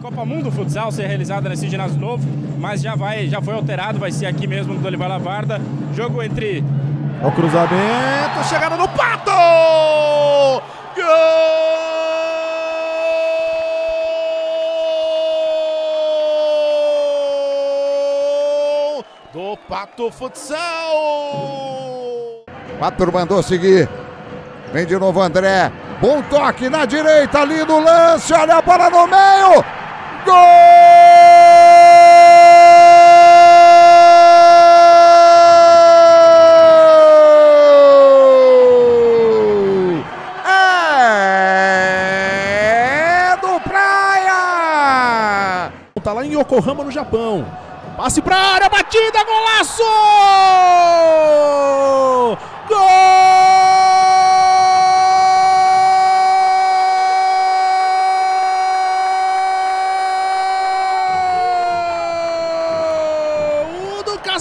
Copa Mundo Futsal ser realizada nesse ginásio novo, mas já vai, já foi alterado, vai ser aqui mesmo no Dolivar Lavarda. Jogo entre o cruzamento, chegada no pato! Gol! Do Pato Futsal! Pato mandou seguir. Vem de novo André. Bom toque na direita, ali no lance. Olha a bola no meio. Gol! Tá lá em Yokohama, no Japão. Passe pra área, batida, golaço!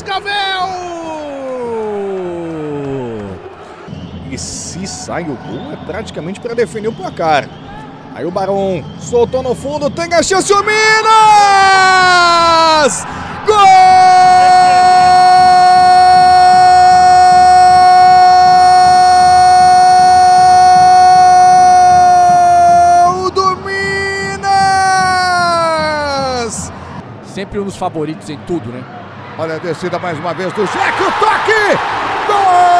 Cascavel! E se sai o gol, é praticamente para defender o placar. Aí o Barão soltou no fundo, tem a chance o Minas! Gol do Minas! Sempre um dos favoritos em tudo, né? Olha a descida mais uma vez do Jack, o toque! Gol!